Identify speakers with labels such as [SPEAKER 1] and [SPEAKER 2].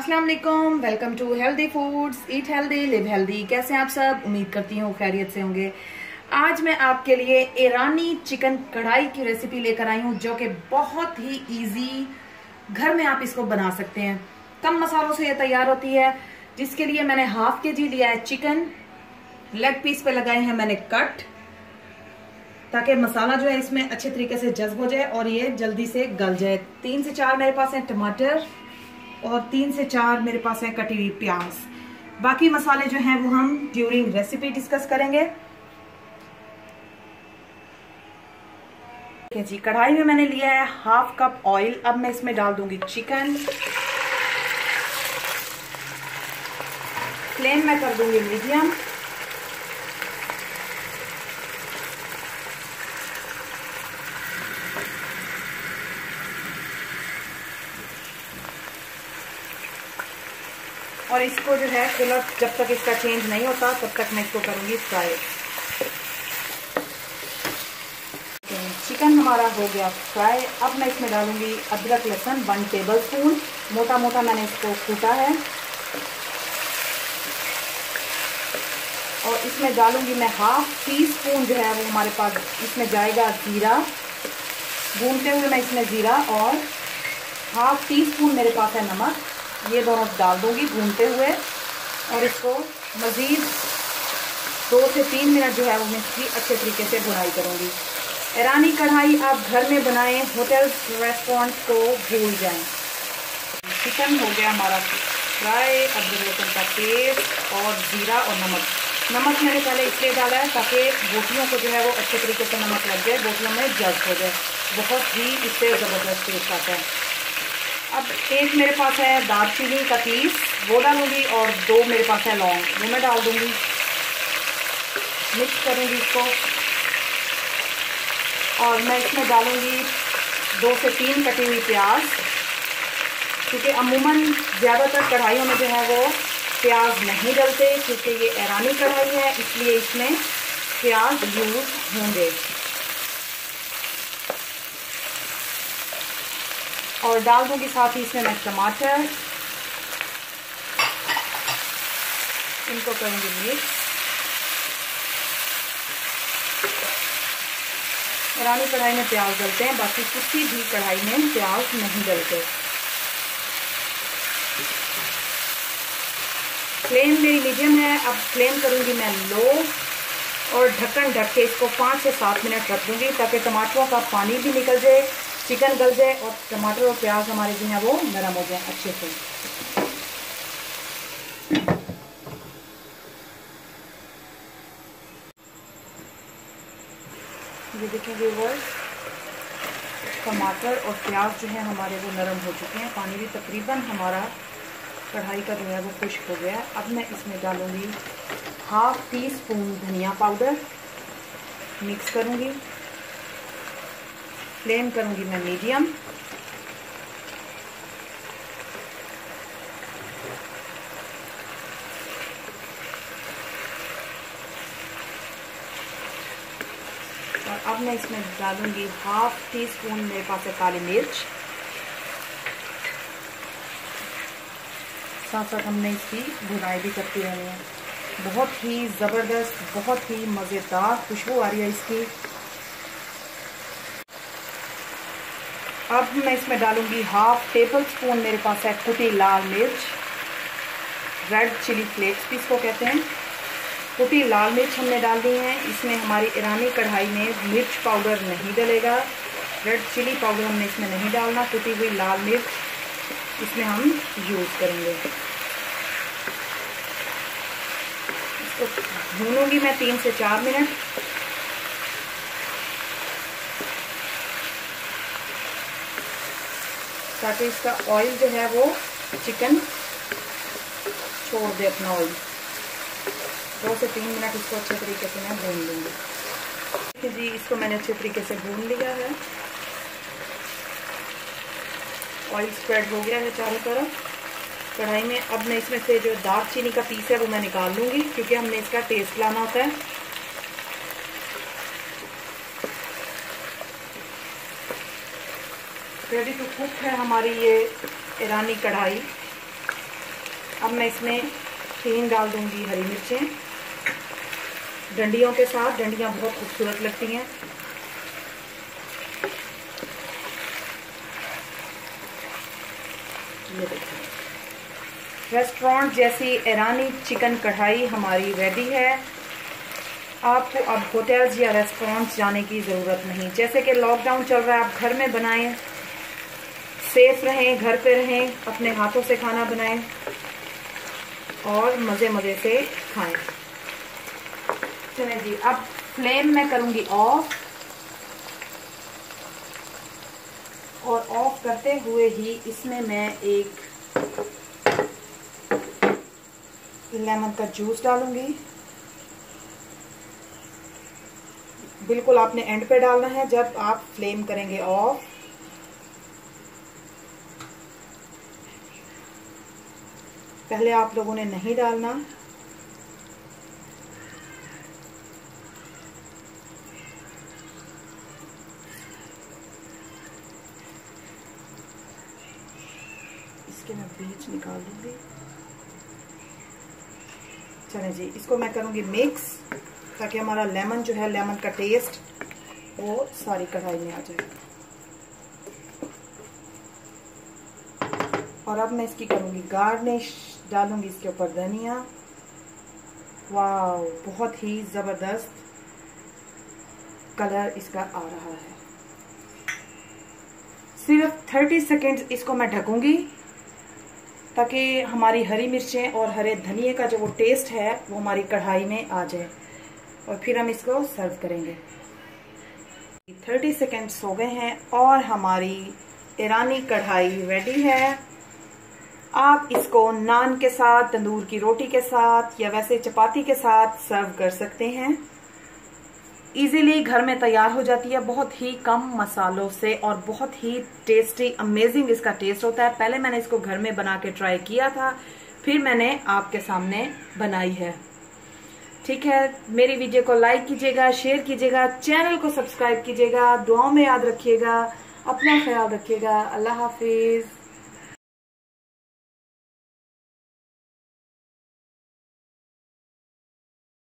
[SPEAKER 1] अस्सलाम वालेकुम welcome to healthy foods eat healthy live healthy कैसे आप सब? उम्मीद करती हूँ खैरियत से होंगे। आज मैं आपके लिए ईरानी चिकन कढ़ाई की रेसिपी लेकर आई हूँ, जो कि बहुत ही इजी घर में आप इसको बना सकते हैं। कम मसालों से ये तैयार होती है, जिसके लिए मैंने हाफ़ के जी लिया है चिकन। लेग पीस पे लगाए हैं मैंने कट ताकि मसाला जो है इसमें अच्छे तरीके से जज्ब हो जाए और ये जल्दी से गल जाए। तीन से चार मेरे पास है टमाटर और तीन से चार मेरे पास है कटी हुई प्याज। बाकी मसाले जो हैं वो हम ड्यूरिंग रेसिपी डिस्कस करेंगे। जी, कढ़ाई में मैंने लिया है हाफ़ कप ऑयल अब मैं इसमें डाल दूँगी चिकन फ्लेम में कर दूँगी मीडियम और इसको जो है कलर जब तक इसका चेंज नहीं होता, तब तक मैं इसको करूँगी फ्राई चिकन हमारा हो गया फ्राई अब मैं इसमें डालूँगी अदरक, लहसुन वन टेबल स्पून मोटा मोटा मैंने इसको कूटा है. और इसमें डालूँगी मैं हाफ़ टी स्पून जो है, वो हमारे पास इसमें जाएगा ज़ीरा. भूनते हुए मैं इसमें ज़ीरा और हाफ़ टी स्पून मेरे पास है नमक. ये दोनों डाल दूँगी भूनते हुए और इसको मज़ीद दो से तीन मिनट जो है वो मैं इसकी अच्छे तरीके से बुनाई करूँगी। ईरानी कढ़ाई आप घर में बनाएँ होटल रेस्टोरेंट को भूल जाएँ। चिकन हो गया हमारा फ्राई अदरक लहसुन का पेस्ट और ज़ीरा और नमक। नमक मैंने पहले इसलिए डाला है ताकि बोटियों को जो है वो अच्छे तरीके से नमक लग जाए, बोटियों में जज्ब हो जाए। बहुत ही इससे ज़बरदस्त टेस्ट आता है। अब एक मेरे पास है दालचीनी का पीस, वो डालूँगी और दो मेरे पास है लौंग, वो मैं डाल दूँगी। मिक्स करूँगी इसको। और मैं इसमें डालूँगी दो से तीन कटी हुई प्याज, क्योंकि अमूमन ज़्यादातर कढ़ाइयों में जो है वो प्याज नहीं डलते, क्योंकि ये ईरानी कढ़ाई है, इसलिए इसमें प्याज यूज़ होंगे। और डाल दूँगी साथ ही इसमें मैं टमाटर। इनको करूँगी मिक्स। पुरानी कढ़ाई में प्याज डलते हैं, बाकी किसी भी कढ़ाई में प्याज नहीं डलते। फ्लेम मेरी मीडियम है, अब फ्लेम करूँगी मैं लो और ढक्कन ढक के इसको पाँच से सात मिनट रख दूँगी, ताकि टमाटरों का पानी भी निकल जाए। चिकन गल जाए और टमाटर और प्याज हमारे जो है वो नरम हो जाए अच्छे से। ये देखें व्यूवर्स टमाटर और प्याज जो है हमारे वो नरम हो चुके हैं। पानी भी तकरीबन हमारा कढ़ाई का जो है वो खुश्क हो गया अब मैं इसमें डालूँगी हाफ़ टी स्पून धनिया पाउडर। मिक्स करूँगी। फ्लेम करूँगी मैं मीडियम और अब मैं इसमें डालूँगी हाफ़ टी स्पून मेरे पास है काली मिर्च. साथ साथ हमने इसकी भुनाई भी करती रहनी है। बहुत ही ज़बरदस्त, बहुत ही मज़ेदार खुशबू आ रही है इसकी। अब मैं इसमें डालूँगी हाफ़ टेबल स्पून मेरे पास है कुटी लाल मिर्च रेड चिली फ्लेक्स भी इसको कहते हैं। कुटी लाल मिर्च हमने डाल दी है। इसमें हमारी ईरानी कढ़ाई में मिर्च पाउडर नहीं डलेगा। रेड चिली पाउडर हमने इसमें नहीं डालना, कुटी हुई लाल मिर्च इसमें हम यूज़ करेंगे। इसको भूनूँगी मैं तीन से चार मिनट। ताकि इसका ऑयल जो है वो चिकन छोड़ दे अपना ऑयल दो से तीन मिनट इसको अच्छे तरीके से मैं भून लूँगी। देखिए जी, इसको मैंने अच्छे तरीके से भून लिया है। ऑयल स्प्रेड हो गया है चारों तरफ़। कढ़ाई में अब मैं इसमें से जो दाल चीनी का पीस है वो मैं निकाल लूँगी, क्योंकि हमने इसका टेस्ट लाना होता है। रेडी टू कुक है हमारी ये ईरानी कढ़ाई। अब मैं इसमें तीन डाल दूँगी हरी मिर्चें। डंडियों के साथ, डंडियाँ बहुत खूबसूरत लगती हैं। ये देखिए। रेस्टोरेंट जैसी ईरानी चिकन कढ़ाई हमारी रेडी है। आपको अब होटल्स या रेस्टोरेंट्स जाने की ज़रूरत नहीं। जैसे कि लॉकडाउन चल रहा है, आप घर में बनाएँ। सेफ़ रहें, घर पे रहें, अपने हाथों से खाना बनाएँ और मज़े मज़े से खाएँ। चले जी, अब फ्लेम में करूँगी ऑफ़। और ऑफ़ करते हुए ही इसमें मैं एक लेमन का जूस डालूँगी। बिल्कुल आपने एंड पे डालना है, जब आप फ्लेम करेंगे ऑफ़। पहले आप लोगों ने नहीं डालना। इसके मैं बीज निकाल दूँगी। चले जी, इसको मैं करूँगी मिक्स ताकि हमारा लेमन जो है लेमन का टेस्ट वो सारी कढ़ाई में आ जाए। और अब मैं इसकी करूँगी गार्निश डालूँगी इसके ऊपर धनिया। वाह बहुत ही ज़बरदस्त कलर इसका आ रहा है। सिर्फ़ 30 सेकेंड इसको मैं ढकूँगी, ताकि हमारी हरी मिर्चें और हरे धनिए का जो वो टेस्ट है, वो हमारी कढ़ाई में आ जाए। और फिर हम इसको सर्व करेंगे। 30 सेकेंड्स हो गए हैं और हमारी ईरानी कढ़ाई रेडी है। आप इसको नान के साथ, तंदूर की रोटी के साथ या वैसे चपाती के साथ सर्व कर सकते हैं। इजीली घर में तैयार हो जाती है, बहुत ही कम मसालों से और बहुत ही टेस्टी अमेजिंग इसका टेस्ट होता है। पहले मैंने इसको घर में बना के ट्राई किया था, फिर मैंने आपके सामने बनाई है। ठीक है, मेरी वीडियो को लाइक कीजिएगा शेयर कीजिएगा चैनल को सब्सक्राइब कीजिएगा, दुआओं में याद रखिएगा, अपना ख्याल रखिएगा। अल्लाह हाफिज।